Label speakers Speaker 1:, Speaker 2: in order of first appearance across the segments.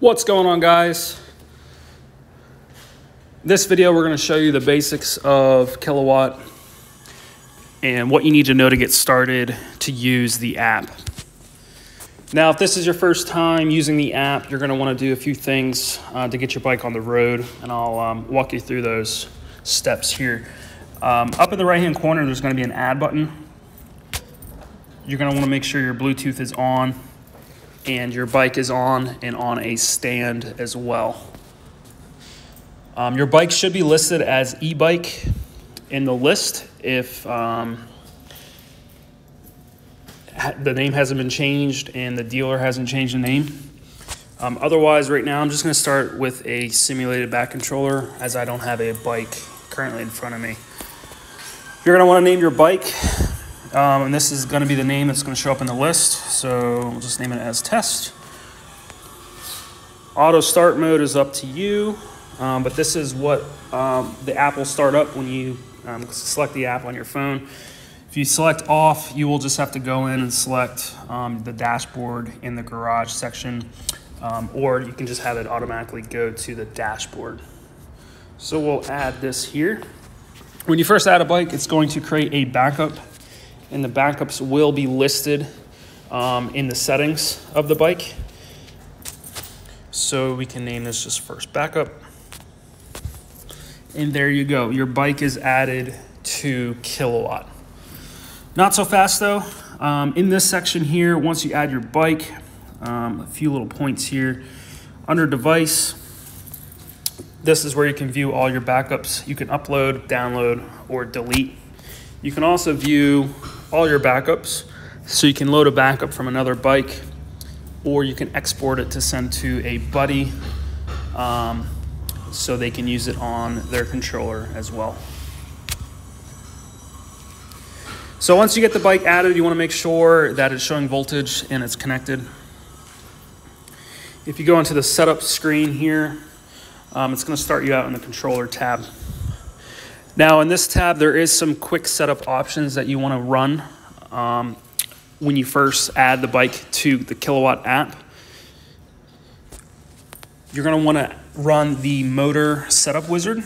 Speaker 1: What's going on guys? This video we're going to show you the basics of Kilowatt and what you need to know to get started to use the app. Now if this is your first time using the app, you're going to want to do a few things uh, to get your bike on the road and I'll um, walk you through those steps here. Um, up in the right hand corner there's going to be an add button. You're going to want to make sure your Bluetooth is on and your bike is on and on a stand as well. Um, your bike should be listed as e-bike in the list if um, the name hasn't been changed and the dealer hasn't changed the name. Um, otherwise, right now, I'm just going to start with a simulated BAC controller as I don't have a bike currently in front of me. You're going to want to name your bike, um, and this is going to be the name that's going to show up in the list. So we'll just name it as test. Auto start mode is up to you. Um, but this is what um, the app will start up when you um, select the app on your phone. If you select off, you will just have to go in and select um, the dashboard in the garage section, um, or you can just have it automatically go to the dashboard. So we'll add this here. When you first add a bike, it's going to create a backup, and the backups will be listed um, in the settings of the bike. So we can name this just first backup. And there you go. Your bike is added to Kilowatt. Not so fast though. Um, in this section here, once you add your bike, um, a few little points here. Under device, this is where you can view all your backups. You can upload, download, or delete. You can also view all your backups. So you can load a backup from another bike or you can export it to send to a buddy. Um, so they can use it on their controller as well. So once you get the bike added, you want to make sure that it's showing voltage and it's connected. If you go into the setup screen here, um, it's going to start you out in the controller tab. Now in this tab, there is some quick setup options that you want to run um, when you first add the bike to the Kilowatt app. You're going to want to run the motor setup wizard.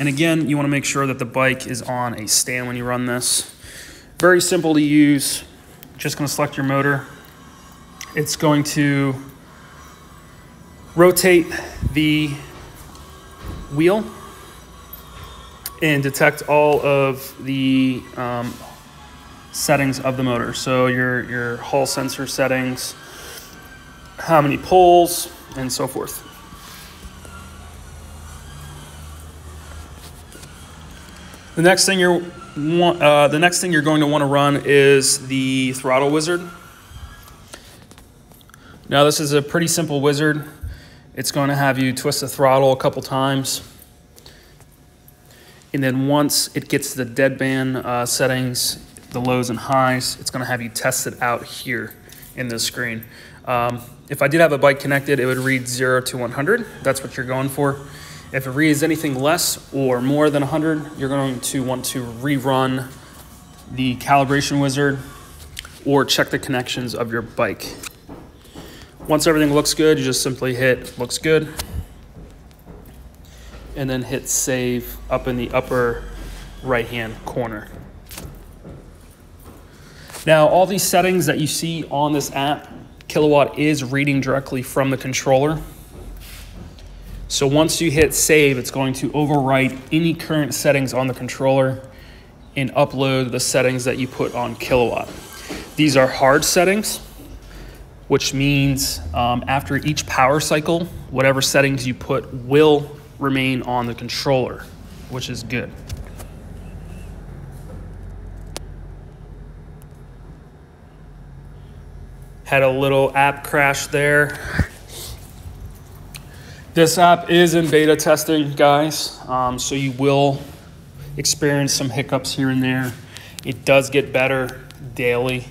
Speaker 1: And again, you want to make sure that the bike is on a stand when you run this. Very simple to use. Just going to select your motor. It's going to rotate the wheel and detect all of the um, settings of the motor. So your, your hall sensor settings, how many poles, and so forth. The next thing you're uh, the next thing you're going to want to run is the throttle wizard. Now this is a pretty simple wizard. It's going to have you twist the throttle a couple times. And then once it gets to the deadband uh, settings, the lows and highs, it's going to have you test it out here in this screen. Um, if I did have a bike connected, it would read 0 to 100. That's what you're going for. If it reads anything less or more than 100, you're going to want to rerun the calibration wizard or check the connections of your bike. Once everything looks good, you just simply hit looks good and then hit save up in the upper right hand corner. Now, all these settings that you see on this app, Kilowatt is reading directly from the controller. So once you hit save, it's going to overwrite any current settings on the controller and upload the settings that you put on Kilowatt. These are hard settings, which means um, after each power cycle, whatever settings you put will remain on the controller, which is good. Had a little app crash there. This app is in beta testing, guys, um, so you will experience some hiccups here and there. It does get better daily,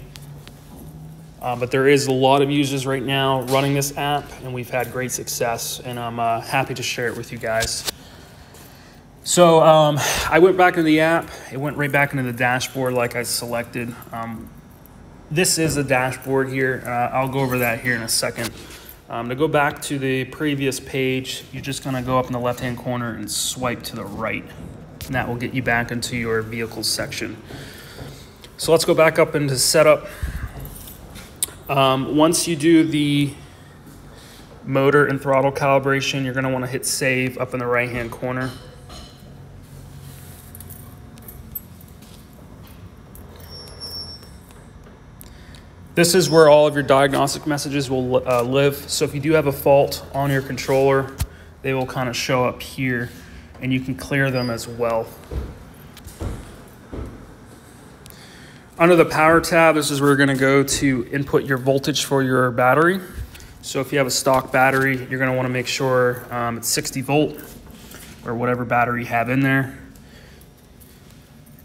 Speaker 1: uh, but there is a lot of users right now running this app, and we've had great success, and I'm uh, happy to share it with you guys. So um, I went back into the app. It went right back into the dashboard like I selected. Um, this is a dashboard here. Uh, I'll go over that here in a second. Um, to go back to the previous page, you're just gonna go up in the left-hand corner and swipe to the right. And that will get you back into your vehicles section. So let's go back up into setup. Um, once you do the motor and throttle calibration, you're gonna wanna hit save up in the right-hand corner. This is where all of your diagnostic messages will uh, live. So if you do have a fault on your controller, they will kind of show up here and you can clear them as well. Under the power tab, this is where you're gonna go to input your voltage for your battery. So if you have a stock battery, you're gonna wanna make sure um, it's 60 volt or whatever battery you have in there.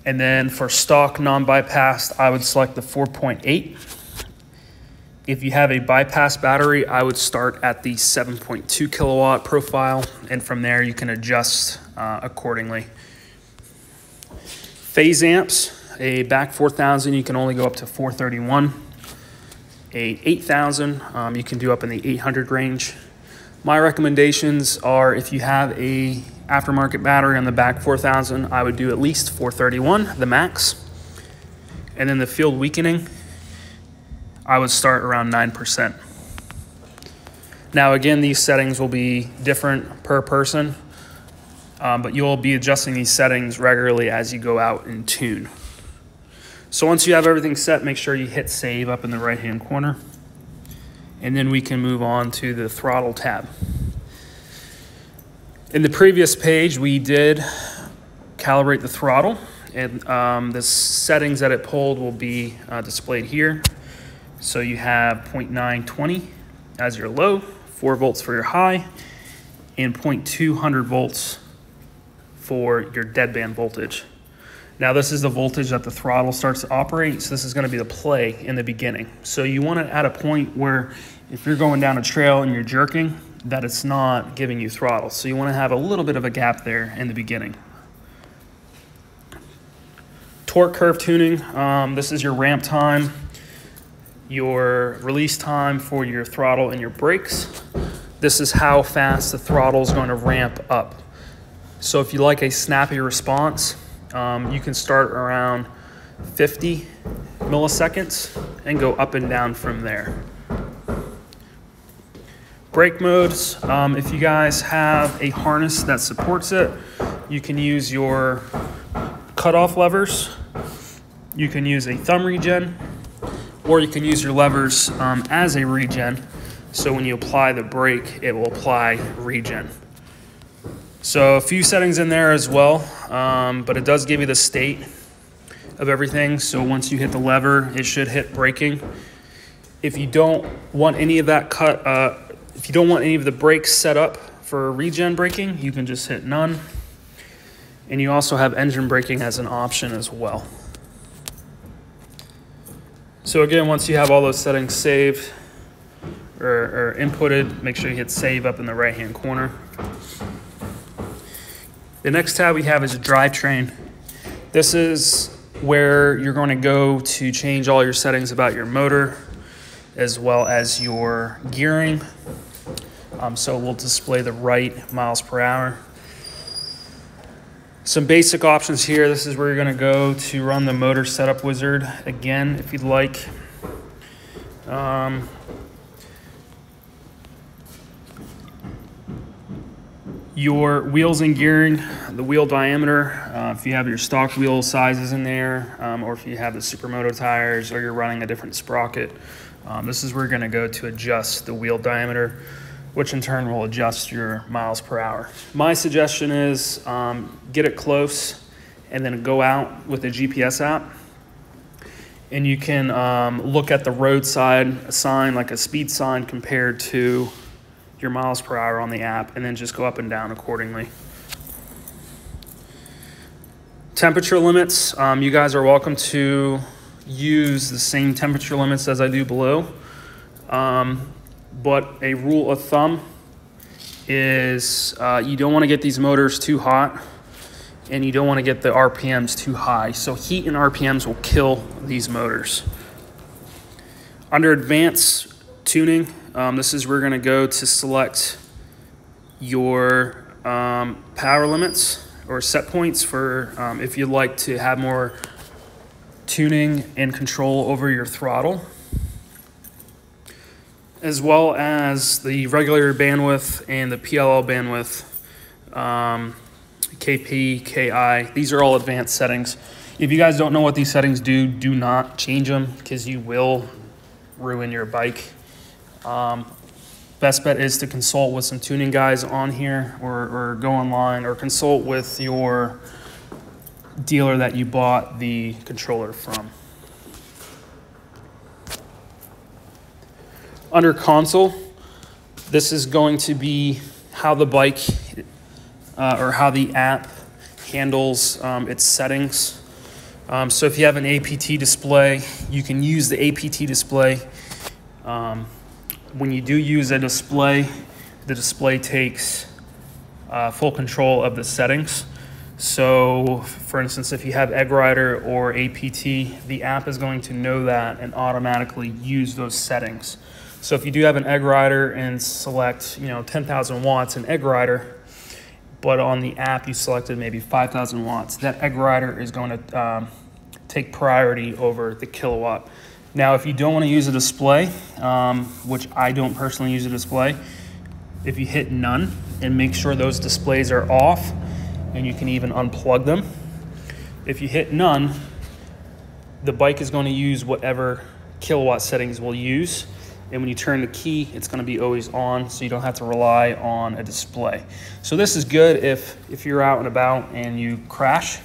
Speaker 1: And then for stock non-bypassed, I would select the 4.8. If you have a bypass battery, I would start at the 7.2 kilowatt profile, and from there you can adjust uh, accordingly. Phase amps, a BAC 4000, you can only go up to 431. A 8000, um, you can do up in the 800 range. My recommendations are if you have a aftermarket battery on the BAC 4000, I would do at least 431, the max. And then the field weakening, I would start around 9%. Now, again, these settings will be different per person, um, but you'll be adjusting these settings regularly as you go out and tune. So once you have everything set, make sure you hit save up in the right hand corner. And then we can move on to the throttle tab. In the previous page, we did calibrate the throttle and um, the settings that it pulled will be uh, displayed here. So you have 0.920 as your low, 4 volts for your high, and 0.200 volts for your deadband voltage. Now this is the voltage that the throttle starts to operate, so this is gonna be the play in the beginning. So you want it at a point where if you're going down a trail and you're jerking, that it's not giving you throttle. So you wanna have a little bit of a gap there in the beginning. Torque curve tuning, um, this is your ramp time your release time for your throttle and your brakes. This is how fast the throttle is going to ramp up. So if you like a snappy response, um, you can start around 50 milliseconds and go up and down from there. Brake modes, um, if you guys have a harness that supports it, you can use your cutoff levers. You can use a thumb regen or you can use your levers um, as a regen. So when you apply the brake, it will apply regen. So a few settings in there as well, um, but it does give you the state of everything. So once you hit the lever, it should hit braking. If you don't want any of that cut, uh, if you don't want any of the brakes set up for regen braking, you can just hit none. And you also have engine braking as an option as well. So again, once you have all those settings saved or, or inputted, make sure you hit save up in the right hand corner. The next tab we have is a drivetrain. This is where you're going to go to change all your settings about your motor as well as your gearing. Um, so we'll display the right miles per hour some basic options here. This is where you're gonna go to run the motor setup wizard again, if you'd like. Um, your wheels and gearing, the wheel diameter, uh, if you have your stock wheel sizes in there, um, or if you have the supermoto tires, or you're running a different sprocket, um, this is where you're gonna go to adjust the wheel diameter which in turn will adjust your miles per hour. My suggestion is um, get it close and then go out with a GPS app. And you can um, look at the roadside sign, like a speed sign, compared to your miles per hour on the app, and then just go up and down accordingly. Temperature limits, um, you guys are welcome to use the same temperature limits as I do below. Um, but a rule of thumb is uh, you don't want to get these motors too hot and you don't want to get the RPMs too high. So heat and RPMs will kill these motors. Under advanced tuning, um, this is we're going to go to select your um, power limits or set points for um, if you'd like to have more tuning and control over your throttle as well as the regular bandwidth and the PLL bandwidth, um, KP, KI. These are all advanced settings. If you guys don't know what these settings do, do not change them because you will ruin your bike. Um, best bet is to consult with some tuning guys on here or, or go online or consult with your dealer that you bought the controller from. Under console, this is going to be how the bike uh, or how the app handles um, its settings. Um, so if you have an APT display, you can use the APT display. Um, when you do use a display, the display takes uh, full control of the settings. So for instance, if you have EggRider or APT, the app is going to know that and automatically use those settings. So if you do have an EggRider and select, you know, 10,000 watts in EggRider, but on the app you selected maybe 5,000 watts, that EggRider is going to um, take priority over the kilowatt. Now, if you don't want to use a display, um, which I don't personally use a display, if you hit none and make sure those displays are off, and you can even unplug them. If you hit none, the bike is going to use whatever kilowatt settings we'll use. And when you turn the key, it's gonna be always on, so you don't have to rely on a display. So this is good if, if you're out and about and you crash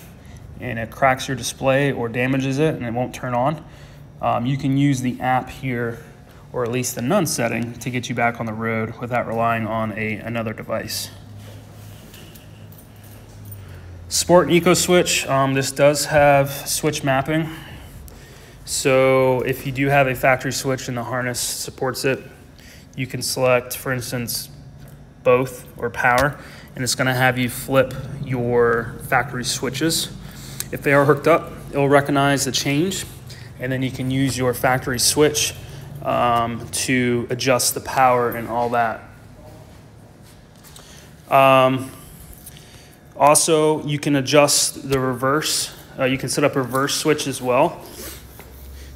Speaker 1: and it cracks your display or damages it and it won't turn on. Um, you can use the app here, or at least the none setting, to get you back on the road without relying on a, another device. Sport and Eco Switch, um, this does have switch mapping. So if you do have a factory switch and the harness supports it, you can select, for instance, both or power, and it's gonna have you flip your factory switches. If they are hooked up, it'll recognize the change, and then you can use your factory switch um, to adjust the power and all that. Um, also, you can adjust the reverse. Uh, you can set up a reverse switch as well.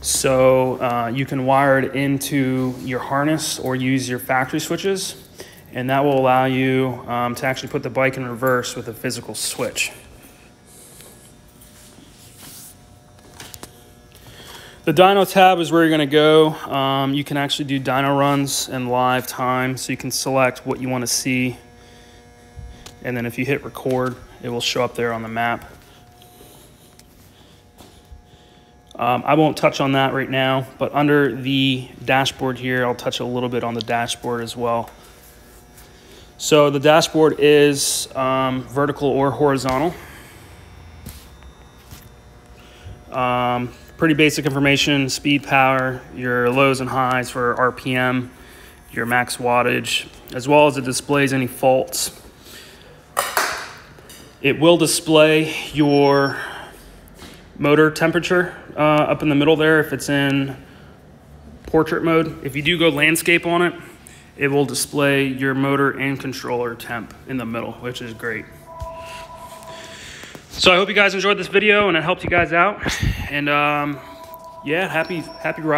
Speaker 1: So uh, you can wire it into your harness or use your factory switches, and that will allow you um, to actually put the bike in reverse with a physical switch. The dyno tab is where you're going to go. Um, you can actually do dyno runs in live time, so you can select what you want to see. And then if you hit record, it will show up there on the map. Um, I won't touch on that right now, but under the dashboard here, I'll touch a little bit on the dashboard as well. So the dashboard is um, vertical or horizontal. Um, pretty basic information, speed, power, your lows and highs for RPM, your max wattage, as well as it displays any faults. It will display your motor temperature uh, up in the middle there if it's in portrait mode. If you do go landscape on it, it will display your motor and controller temp in the middle, which is great. So I hope you guys enjoyed this video and it helped you guys out. And um, yeah, happy happy ride.